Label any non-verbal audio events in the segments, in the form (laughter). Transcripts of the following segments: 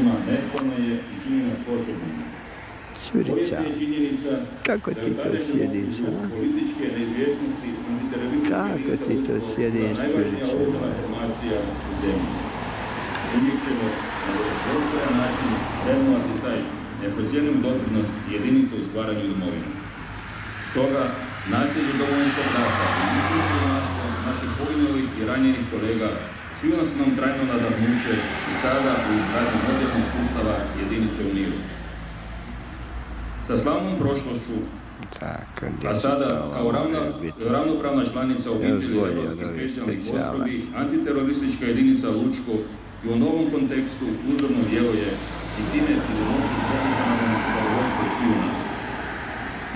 odnosima nesporna je i čini nas posebnim. Curica, kako ti to sjediš, a? Kako ti to sjediš, Curica? Uvijek ćemo na dostojan način vrednovati taj neprocjenjiv doprinos jedinice u stvaranju domovine. Stoga, nasljeđe domovinskog rata i junaštvo naših poginulih i ranjenih kolega svima su nam trajno nadahnuće i sada u izgradnji modernog sustava jedinice u miru. Sa slavnom prošlošću, a sada kao ravna, ravnopravna članica obitelji ovih specijalnih postrojbi, antiteroristička jedinica Lučko i u novom kontekstu uzorno djeluje i time pridonosi profesionalnom zadovoljstvu sviju nas.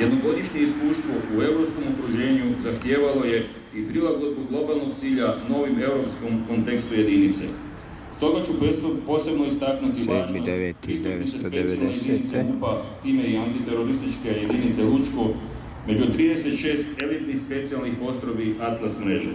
Jednogodišnje iskustvo u europskom okruženju zahtijevalo je i prilagodbu globalnog cilja novim europskom kontekstu jedinice. Stoga ću posebno- istaknuti 7. važnost 9. pristupnice 990. specijalne jedinice MUP-a, time i antiterorističke jedinice Lučko, među 36 elitnih specijalnih postrojbi Atlas mreže.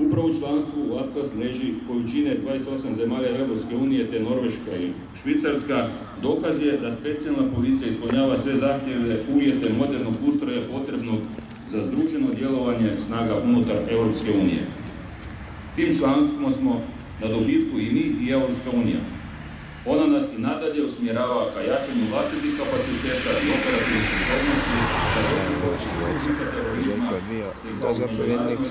Upravo u članstvu u Atlas mreži koju čine 28 zemalja Europske unije te Norveška i Švicarska, dokaz je da specijalna policija ispunjava sve zahtjeve uvjete modernog ustroja potrebnog za združeno djelovanje snaga unutar Europske unije. Tim članstvom smo na dobitku i mi i Europska unija. Ona nas i nadalje usmjerava ka jačanju vlastitih kapaciteta i operativnih sposobnosti za terorizma, i zapovjednika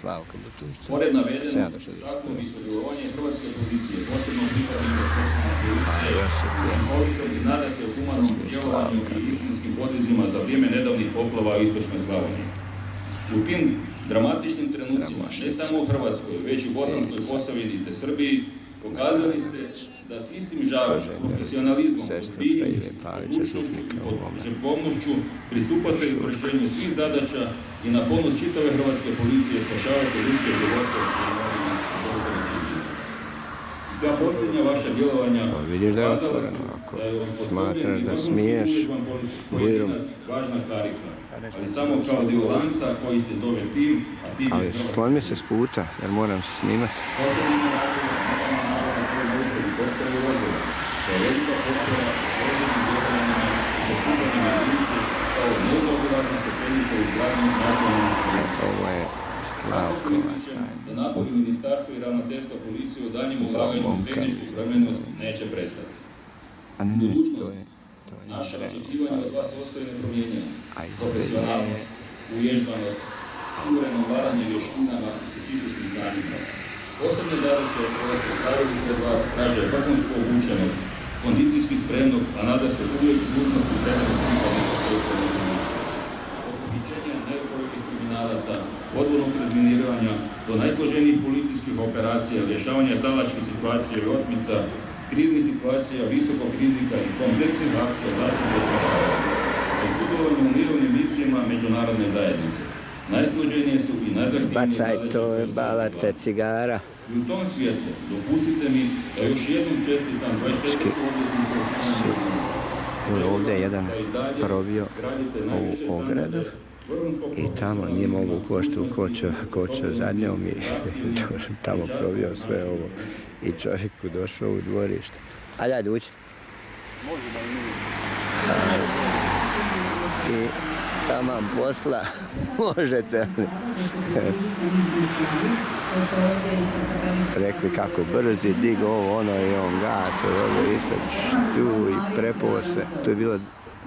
Slavka Butušca. Pored navedenog, 760. istaknuo bi sudjelovanje Hrvatske policije, posebno pripadnika posebne policije, Josip je. učinkovitom i nada se u humanom djelovanju i istinskim podvizima za vrijeme nedavnih poplava u istočnoj Slavoniji. U tim dramatičnim trenucima, ne samo u Hrvatskoj, već i u Bosanskoj Posavini te Srbiji, pokazali ste da s istim žarom, profesionalizmom, Sestru ozbiljnošću, Frejve Pavića, župnika u ovome. žrtvovnošću pristupate izvršenju svih zadaća i na ponos čitave hrvatske policije spašavate ljudske živote i. Sva posljednja vaša djelovanja Pa da pokazala su ako smatraš da smiješ, pojedinac važna karika, ali samo kao dio lanca koji se zove tim, a tim Ali se s puta, jer moram se snimati. Posebno na koji i vozila. To je velika potpora složenim djelovanjima i postupanjima jedinice kao nezaobilazna stepenica u. Ovo je ističem da napori ministarstva i ravnateljstva policije u daljem ulaganju u tehničku premjenost neće prestati. A ne, to je, to je Naše očekivanje od vas ostaje nepromijenjeno. Profesionalnost, uvježbanost, suvereno vladanje vještinama i čitustim znanjima. Posebne zadaće koje ste stavili pred vas traže vrhunsko obučenog, kondicijski spremnog, a nada ste uvijek dužnost i trenernog pripadnika. Od uhićenja neoporovih kriminalaca, razminiranja do najsloženijih policijskih operacija, rješavanja talačkih situacija i otmica, kriznih situacija visokog rizika i kompleksnih akcija zaštite spašavanja i sudjelovanje u mirovnim misijama međunarodne zajednice. Najsloženije su i najzahtjevnije Bacaj to, balate cigara. I u tom svijetu dopustite mi da još jednom čestitam 24. obljetnicu ovdje je jedan probio ovu ogradu i tamo nije mogu koštu kočio, kočio za njom i (laughs) tamo probio sve ovo i čovjeku došao u dvorište. Ajde, ajde, ući. I tamo posla (laughs) možete li? Rekli kako brzi, digo ovo, ono i on gas, ovo isto, tu i prepose. To je bilo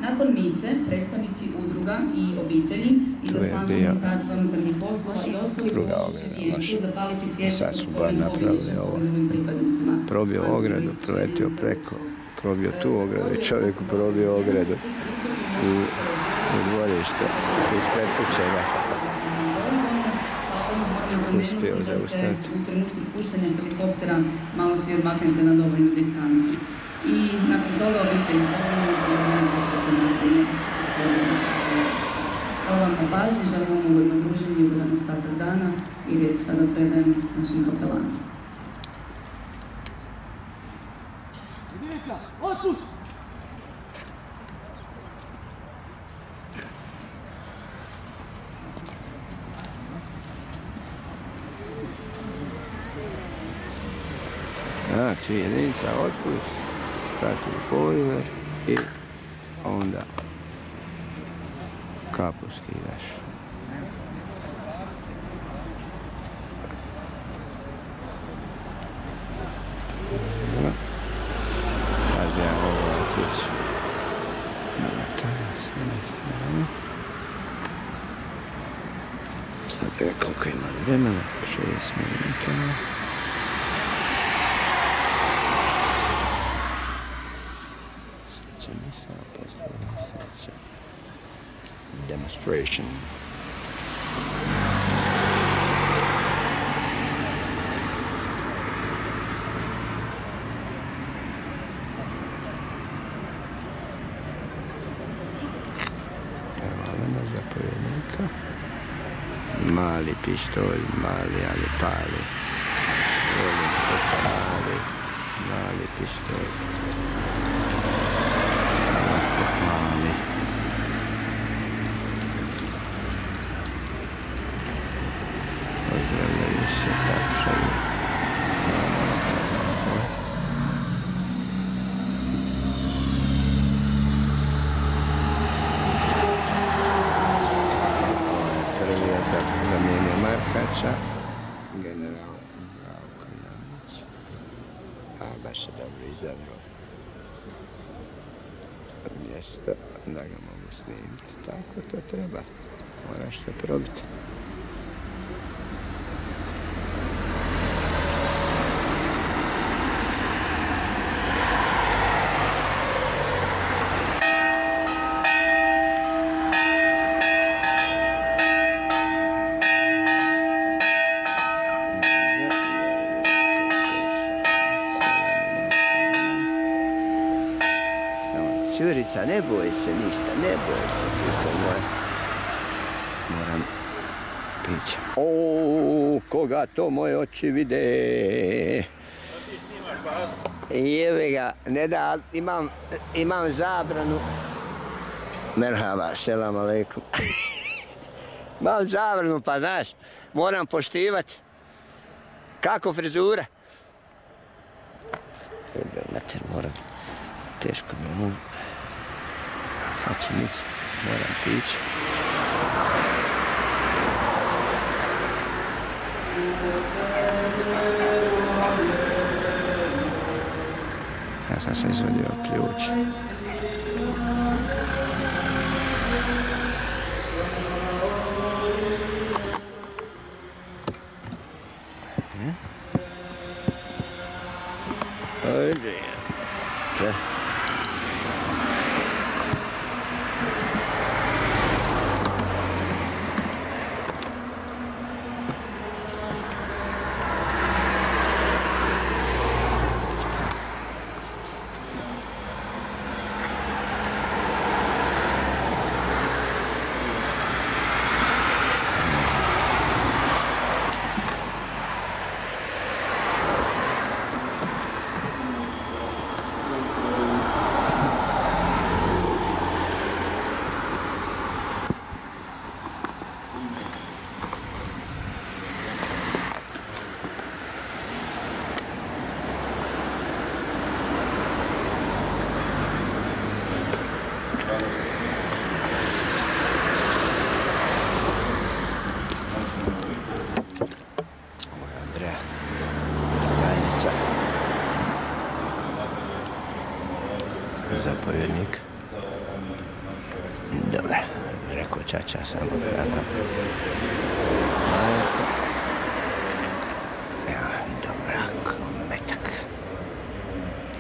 Nakon mise, predstavnici udruga i obitelji, izaslanstvo bio ministarstva unutarnjih poslova i ostali ograda vijeću zapaliti su bar spomen napravili obilježja ovo. poginulim pripadnicima. probio ogradu, proletio preko, probio tu ogradu i čovjek probio ogradu u, u dvorište ispred kuće ga. Uspio zaustaviti. u trenutku spuštanja helikoptera malo svi odmaknete na dovoljnu distancu. I nakon toga obitelji poginuli pozivaju početkom Hvala vam na pažnji, želim vam ugodno druženje i ugodan ostatak dana i riječ sada predajem našem kapelanu. Znači, jedinica otpust, stati u polimer i onda kapu skidaš. Sad ja ovo otići. Na tada s jedne strane. Sad je koliko vremena, 6 minuta. demonstration. Mali pistol, male alle pale. Mali, mali pistol. Alle pale. Markača, general Zdravko. A, baš je dobro izabrao mjesto da ga mogu snimiti. Tako to treba. Moraš se probiti. Samo, Curica, ne boj se ništa, ne boj se, pusto moja. Moram pići. O, koga to moje oči vide? Jebe ga, ne da, imam, imam zabranu. Merhaba, selam aleikum. (laughs) imam zabranu, pa znaš, moram poštivati. Kako frizura? Jebe, mater, moram. Teško mi mogu. Sad će nic, moram pići. Ja sam se izvadio ključ. Ajde. Če? Ovo je Andreja, tajnica. Zapovjednik. Dobro, rekao Čača samo metak.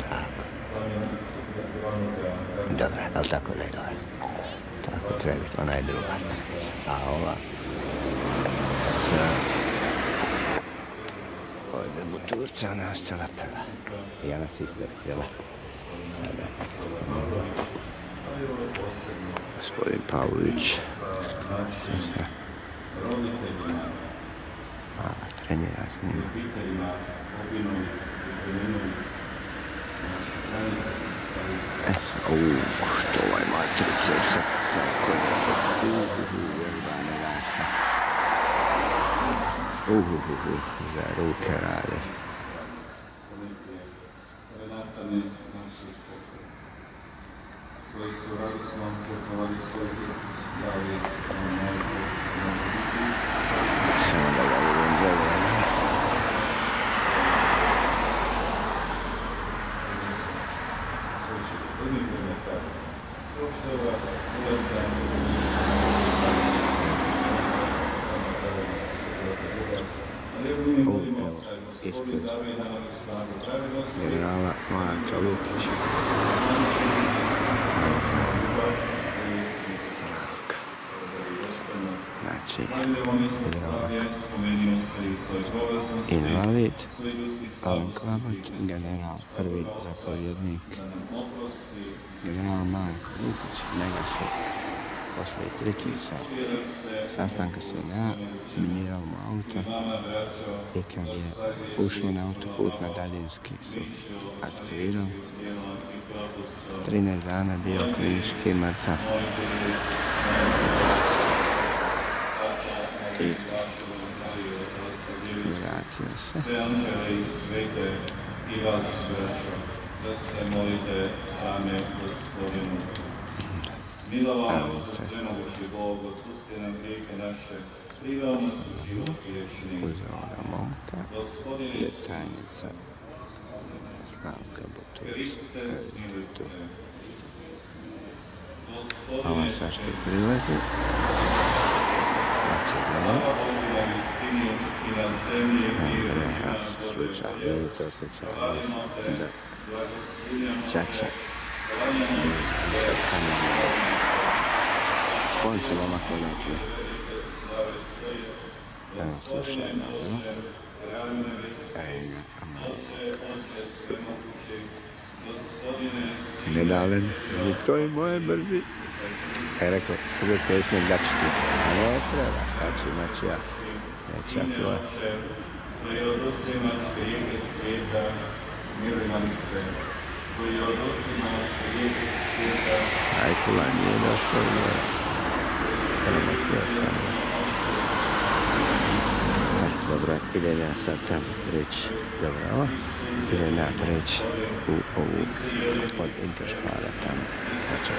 Tako. Dobro, ali tako da je dobro. Tako treba biti, ona je druga. A ova... Mu Turca, ostala prva. I ona se isto htjela. Gospodin Pavlović. Mala trenira s njima. E, uuu, što ovaj matrice sa... Uhuhuhu, za ruke rade. pitanje naših развиваются уже товарищества Este generala Marka Lukića. Znači, i invalid, status, Klabot, general, prvi zapovjednik, da general Marko Lukić, njega su posle pritisca vjerujem se, sastanka se ja, minirao mu auto. I kad je ušao na autoput na daljinski su aktivirao. Djelom i propustom, 13 dana bio klinički mrtav. I vratio se. sve anđele i svete i vas, da se molite same gospodinu. Smilovao se svemogući Bog, otpusti nam grijehe naše, privao nas u život vječni. Uzeo ga momka, Gospodine je tajnica Slavka avançar esta preleza. Čača. Skloni se loma kodača. Evo, slušaj, naravno. Ajna, amal. Nedalen, to je moje brzi. Ja rekao, uvijek pesnik da ću ti. Ne treba, šta ću imaći ja. Neću ja tvoje. Koji oduzimaš grijehe svijeta, smiluj nam se, koji oduzimaš grijehe svijeta, Ajkula nije došao, ne. Sramotio sam. E, dobro, idem ja sad tamo reći. Dobro, ovo. Idem ja preći u ovu od Interspara tamo. Znači,